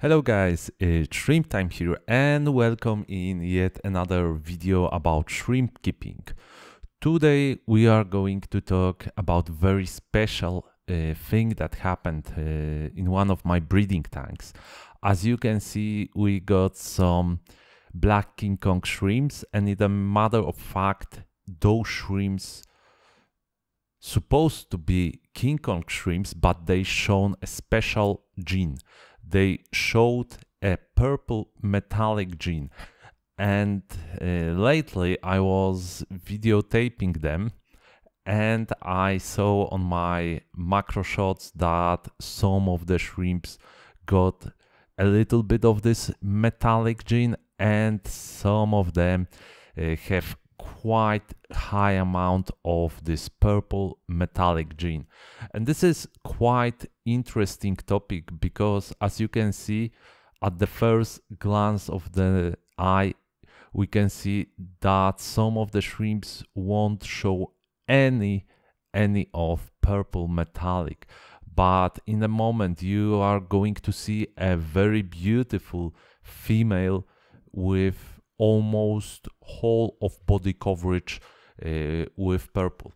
Hello guys, it's Shrimp Time here and welcome in yet another video about shrimp keeping. Today we are going to talk about very special uh, thing that happened uh, in one of my breeding tanks. As you can see we got some black King Kong shrimps and in a matter of fact those shrimps supposed to be King Kong shrimps but they shown a special gene they showed a purple metallic gene. And uh, lately I was videotaping them and I saw on my macro shots that some of the shrimps got a little bit of this metallic gene and some of them uh, have quite high amount of this purple metallic gene. And this is quite interesting topic because as you can see at the first glance of the eye we can see that some of the shrimps won't show any any of purple metallic. But in a moment you are going to see a very beautiful female with almost whole of body coverage uh, with purple.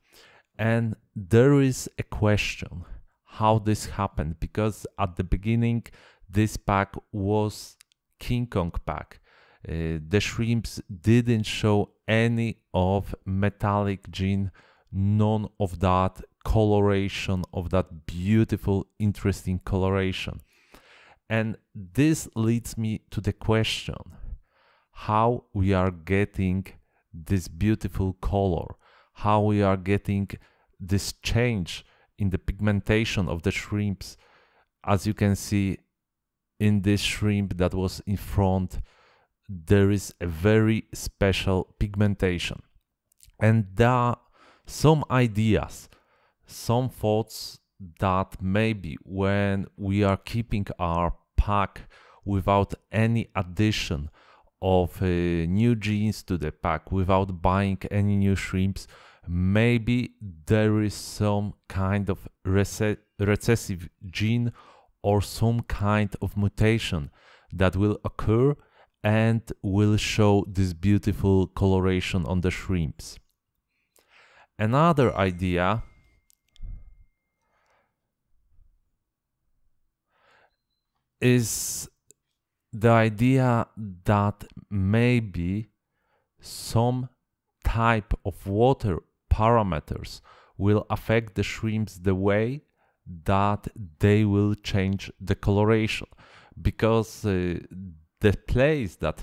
And there is a question how this happened because at the beginning this pack was King Kong pack. Uh, the shrimps didn't show any of metallic gene, none of that coloration of that beautiful, interesting coloration. And this leads me to the question how we are getting this beautiful color, how we are getting this change in the pigmentation of the shrimps. As you can see in this shrimp that was in front, there is a very special pigmentation. And there are some ideas, some thoughts that maybe when we are keeping our pack without any addition of uh, new genes to the pack without buying any new shrimps, maybe there is some kind of recessive gene or some kind of mutation that will occur and will show this beautiful coloration on the shrimps. Another idea is the idea that maybe some type of water parameters will affect the shrimps the way that they will change the coloration. Because uh, the place that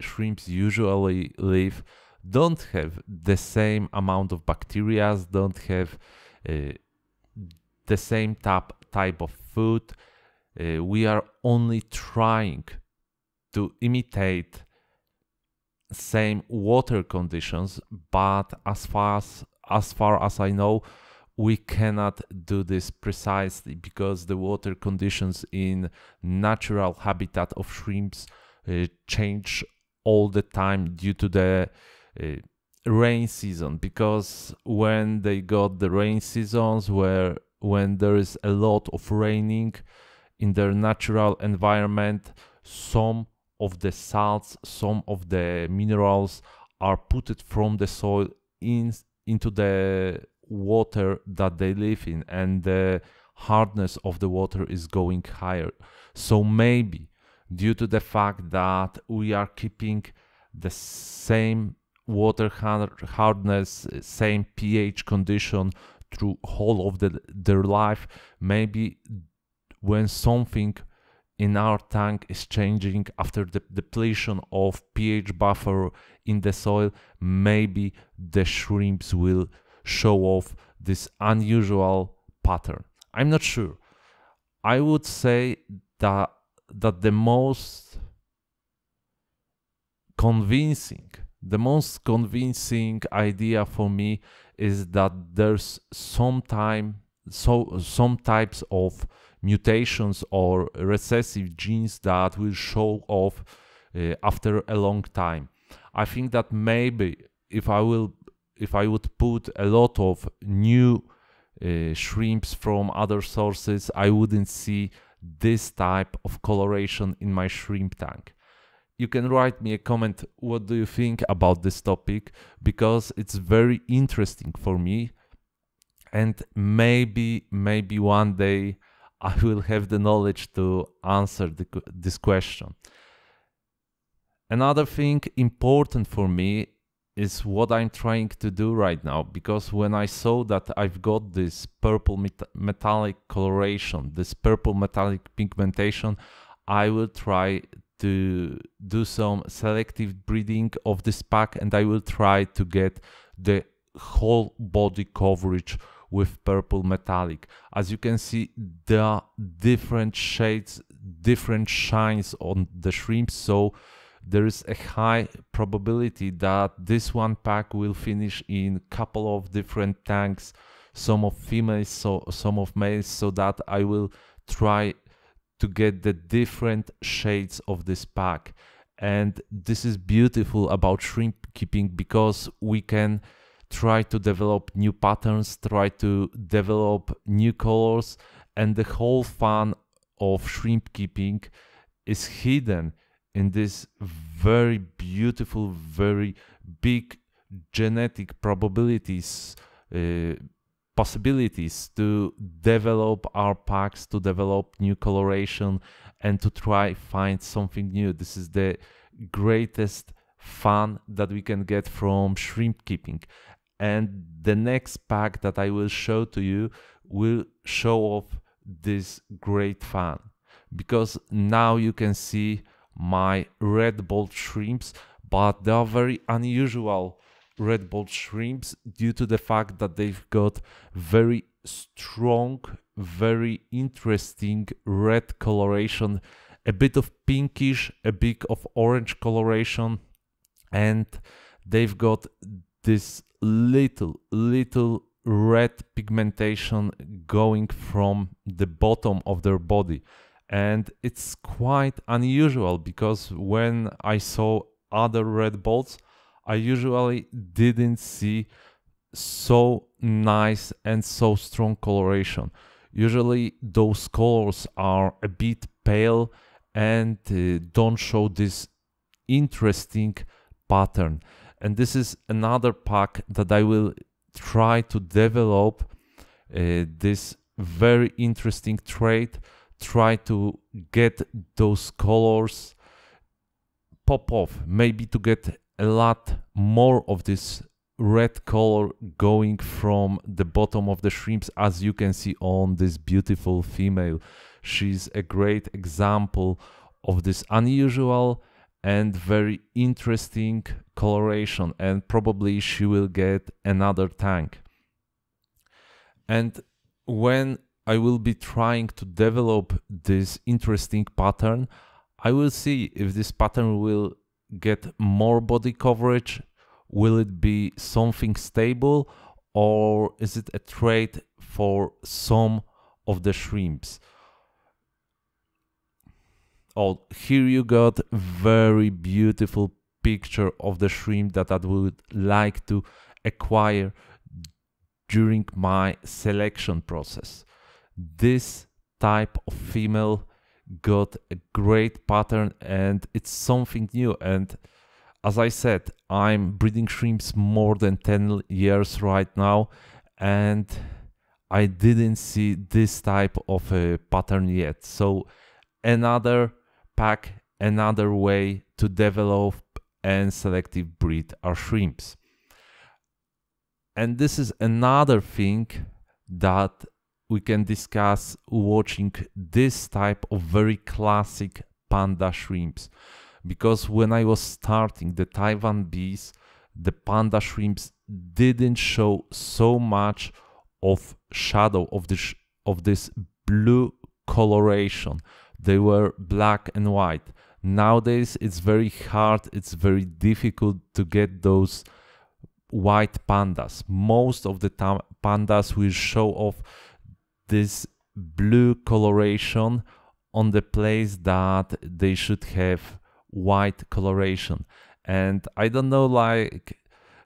shrimps usually live don't have the same amount of bacteria don't have uh, the same type type of food. Uh, we are only trying to imitate same water conditions but as far as, as far as i know we cannot do this precisely because the water conditions in natural habitat of shrimps uh, change all the time due to the uh, rain season. Because when they got the rain seasons where when there is a lot of raining in their natural environment some of the salts, some of the minerals are put from the soil in into the water that they live in and the hardness of the water is going higher. So maybe due to the fact that we are keeping the same water hardness, same pH condition through whole of the, their life, maybe when something in our tank is changing after the depletion of pH buffer in the soil, maybe the shrimps will show off this unusual pattern. I'm not sure. I would say that that the most convincing the most convincing idea for me is that there's some time so some types of mutations or recessive genes that will show off uh, after a long time. I think that maybe if I will if I would put a lot of new uh, shrimps from other sources, I wouldn't see this type of coloration in my shrimp tank. You can write me a comment what do you think about this topic? Because it's very interesting for me. And maybe maybe one day i will have the knowledge to answer the, this question. Another thing important for me is what i'm trying to do right now because when i saw that i've got this purple met metallic coloration this purple metallic pigmentation i will try to do some selective breeding of this pack and I will try to get the whole body coverage with purple metallic. As you can see, there are different shades, different shines on the shrimp, so there is a high probability that this one pack will finish in a couple of different tanks, some of females, so some of males, so that I will try to get the different shades of this pack and this is beautiful about shrimp keeping because we can try to develop new patterns try to develop new colors and the whole fun of shrimp keeping is hidden in this very beautiful very big genetic probabilities uh, possibilities to develop our packs, to develop new coloration, and to try find something new. This is the greatest fun that we can get from shrimp keeping. And the next pack that I will show to you will show off this great fan. Because now you can see my red bolt shrimps, but they are very unusual red bolt shrimps due to the fact that they've got very strong, very interesting red coloration, a bit of pinkish, a bit of orange coloration, and they've got this little, little red pigmentation going from the bottom of their body. And it's quite unusual because when I saw other red bolts, I usually didn't see so nice and so strong coloration. Usually those colors are a bit pale and uh, don't show this interesting pattern. And this is another pack that I will try to develop uh, this very interesting trait, try to get those colors pop off, maybe to get a lot more of this red color going from the bottom of the shrimps as you can see on this beautiful female. She's a great example of this unusual and very interesting coloration and probably she will get another tank and when I will be trying to develop this interesting pattern I will see if this pattern will get more body coverage? Will it be something stable or is it a trait for some of the shrimps? Oh, here you got very beautiful picture of the shrimp that I would like to acquire during my selection process. This type of female got a great pattern and it's something new and as I said, I'm breeding shrimps more than 10 years right now and I didn't see this type of a pattern yet. So another pack, another way to develop and selective breed our shrimps. And this is another thing that we can discuss watching this type of very classic panda shrimps because when I was starting the Taiwan bees, the panda shrimps didn't show so much of shadow of this of this blue coloration. They were black and white. Nowadays it's very hard, it's very difficult to get those white pandas. Most of the time pandas will show off this blue coloration on the place that they should have white coloration and i don't know like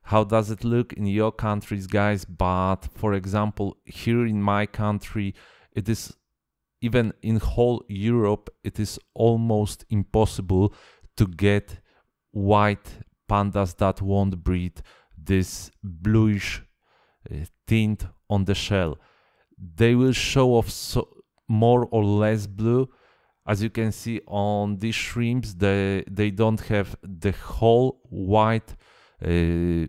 how does it look in your countries guys but for example here in my country it is even in whole Europe, it is almost impossible to get white pandas that won't breed this bluish uh, tint on the shell. They will show off so more or less blue. As you can see on these shrimps, they, they don't have the whole white uh,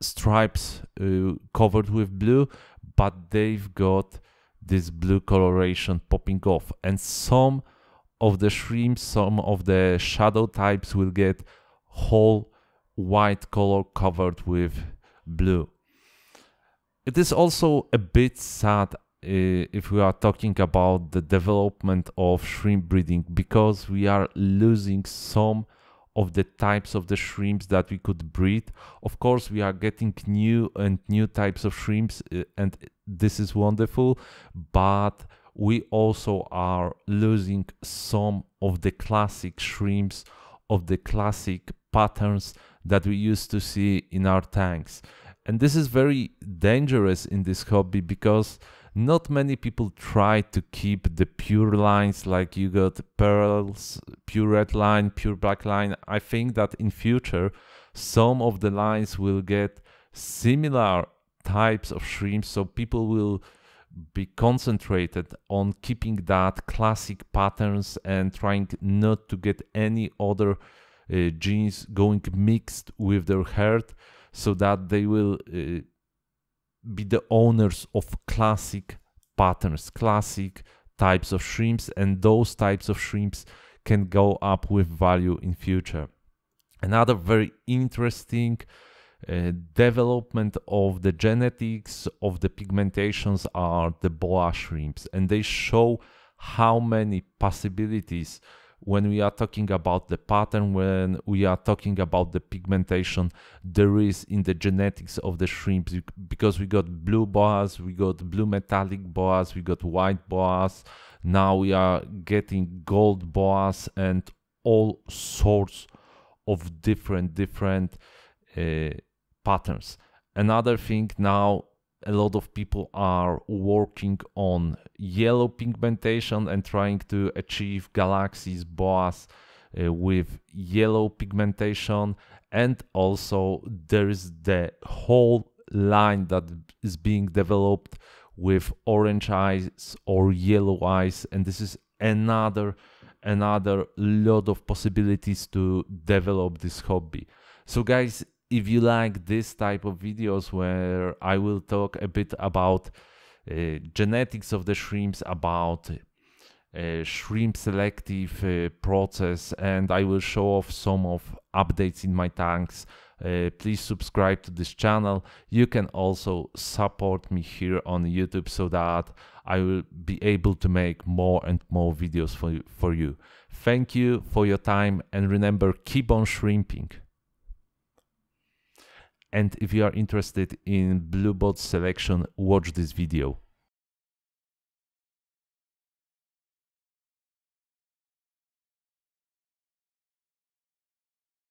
stripes uh, covered with blue, but they've got this blue coloration popping off. And some of the shrimps, some of the shadow types will get whole white color covered with blue. It is also a bit sad uh, if we are talking about the development of shrimp breeding because we are losing some of the types of the shrimps that we could breed. Of course, we are getting new and new types of shrimps, uh, and this is wonderful, but we also are losing some of the classic shrimps, of the classic patterns that we used to see in our tanks. And this is very dangerous in this hobby because not many people try to keep the pure lines like you got pearls, pure red line, pure black line. I think that in future some of the lines will get similar types of shrimps so people will be concentrated on keeping that classic patterns and trying not to get any other uh, genes going mixed with their herd so that they will uh, be the owners of classic patterns, classic types of shrimps, and those types of shrimps can go up with value in future. Another very interesting uh, development of the genetics of the pigmentations are the boa shrimps, and they show how many possibilities when we are talking about the pattern, when we are talking about the pigmentation, there is in the genetics of the shrimps because we got blue boas, we got blue metallic boas, we got white boas. Now we are getting gold boas and all sorts of different different uh, patterns. Another thing now a lot of people are working on yellow pigmentation and trying to achieve galaxies boas uh, with yellow pigmentation. And also there is the whole line that is being developed with orange eyes or yellow eyes. And this is another another lot of possibilities to develop this hobby. So guys if you like this type of videos where I will talk a bit about uh, genetics of the shrimps, about uh, shrimp selective uh, process, and I will show off some of updates in my tanks. Uh, please subscribe to this channel. You can also support me here on YouTube so that I will be able to make more and more videos for you, for you. Thank you for your time and remember keep on shrimping. And if you are interested in Blue Bolt selection, watch this video.